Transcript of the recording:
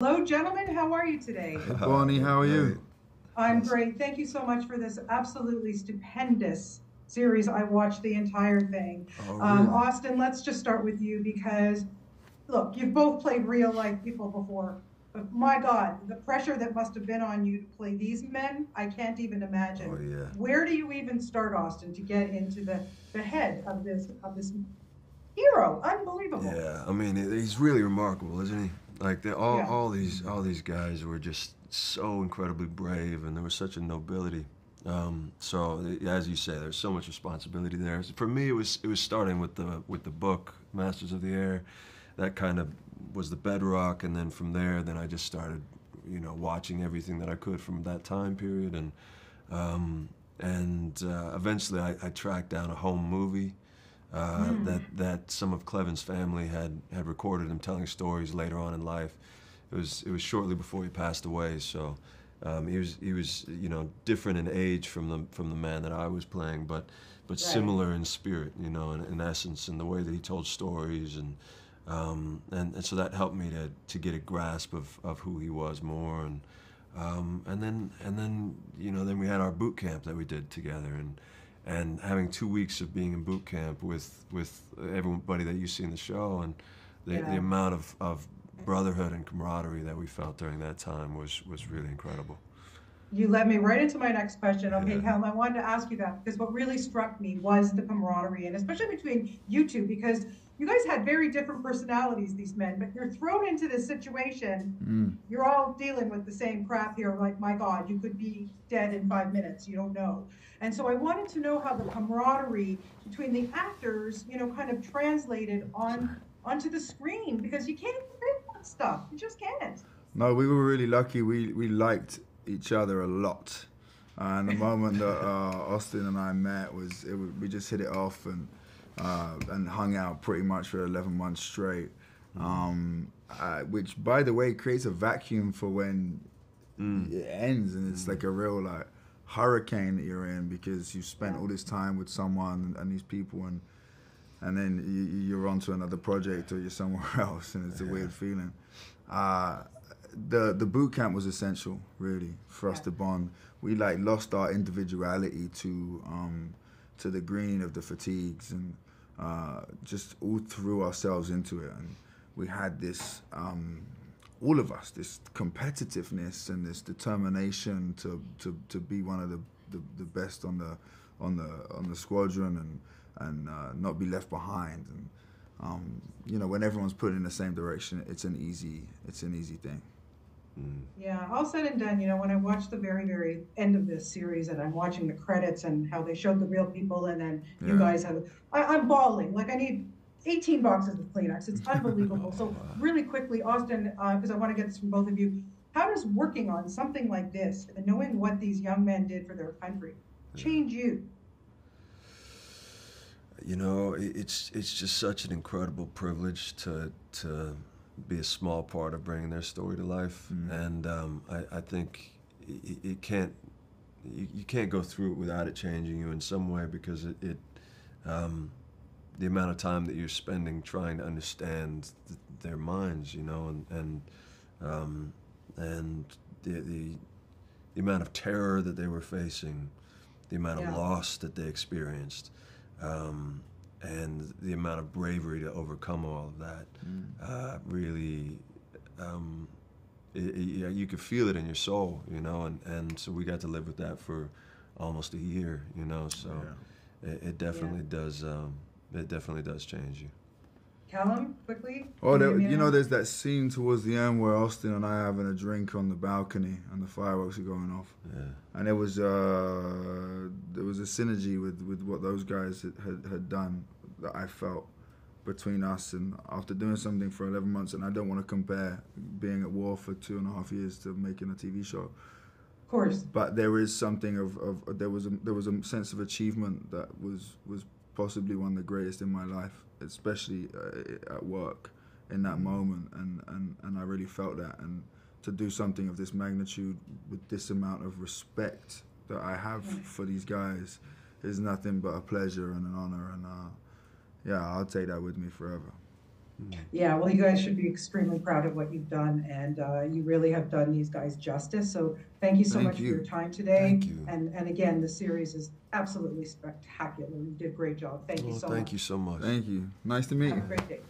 Hello, gentlemen. How are you today? Bonnie, how are you? I'm great. Thank you so much for this absolutely stupendous series. I watched the entire thing. Oh, Um, really? Austin, let's just start with you because, look, you've both played real life people before. But my God, the pressure that must have been on you to play these men, I can't even imagine. Oh yeah. Where do you even start, Austin, to get into the, the head of this of this hero? Unbelievable. Yeah, I mean, he's really remarkable, isn't he? Like they, all, Yeah. all these, all these guys were just so incredibly brave, and there was such a nobility. Um, so, as you say, there's so much responsibility there. For me, it was, it was starting with the, with the book, Masters of the Air. That kind of was the bedrock, and then from there, then I just started, you know, watching everything that I could from that time period, and, um, and uh, eventually, I, I tracked down a home movie uh, that that some of Cleven's family had had recorded him telling stories later on in life. It was it was shortly before he passed away, so um, he was he was you know different in age from the from the man that I was playing, but but Right. similar in spirit, you know, in, in essence, in the way that he told stories and. Um, and, and so that helped me to, to get a grasp of, of who he was more and um, and then and then you know then we had our boot camp that we did together and and having two weeks of being in boot camp with with everybody that you see in the show and the, Yeah. the amount of, of brotherhood and camaraderie that we felt during that time was was really incredible. You led me right into my next question. Okay, Yeah. I wanted to ask you that because what really struck me was the camaraderie, and especially between you two, because you guys had very different personalities, these men, but you're thrown into this situation. Mm. You're all dealing with the same crap here. Like, my God, you could be dead in five minutes. You don't know. And so I wanted to know how the camaraderie between the actors, you know, kind of translated on onto the screen because you can't fake that stuff. You just can't. No, we were really lucky. We we liked each other a lot, and the moment that uh, Austin and I met was, it was we just hit it off and uh, and hung out pretty much for 11 months straight. Um, uh, which, by the way, creates a vacuum for when it ends, and it's like a real like hurricane that you're in because you spent all this time with someone and these people and and then you, you're on to another project or you're somewhere else, and it's a weird feeling. Uh, the the boot camp was essential, really, for us Yeah. to bond. We like lost our individuality to um, to the green of the fatigues, and uh, just all threw ourselves into it. And we had this, um, all of us, this competitiveness and this determination to to, to be one of the, the, the best on the on the on the squadron and and uh, not be left behind. And um, you know, when everyone's put in the same direction, it's an easy it's an easy thing. Mm. Yeah, all said and done, you know, when I watched the very, very end of this series and I'm watching the credits and how they showed the real people and then you guys have, I, I'm bawling. Like I need 18 boxes of Kleenex. It's unbelievable. so really quickly, Austin, uh, because I want to get this from both of you, how does working on something like this and knowing what these young men did for their country change you? You know, it's it's just such an incredible privilege to to be a small part of bringing their story to life, and um, I, I think it, it can't you, you can't go through it without it changing you in some way because it, it um, the amount of time that you're spending trying to understand th- their minds, you know, and and um, and the, the the amount of terror that they were facing, the amount Yeah. of loss that they experienced, um, and the amount of bravery to overcome all of that, uh, really um, it, it, you could feel it in your soul, you know, and, and so we got to live with that for almost a year, you know, so it, it definitely does, um, it definitely does change you. Callum, quickly? Oh, Can there, you know, there's that scene towards the end where Austin and I are having a drink on the balcony and the fireworks are going off. Yeah. and there was uh, there was a synergy with, with what those guys had, had, had done that I felt between us and after doing something for 11 months and I don't want to compare being at war for two and a half years to making a TV show Of course. but there is something of, of there was a there was a sense of achievement that was was possibly one of the greatest in my life especially uh, at work in that moment. And, and, and I really felt that. And to do something of this magnitude with this amount of respect that I have for these guys is nothing but a pleasure and an honor. And uh, yeah I'll take that with me forever Yeah, well, you guys should be extremely proud of what you've done, and uh, you really have done these guys justice. So thank you so Thank much you. for your time today. Thank you. And and again, the series is absolutely spectacular. You did a great job. Thank you so thank much. you so much. Thank you. Nice to meet Have a you. great day.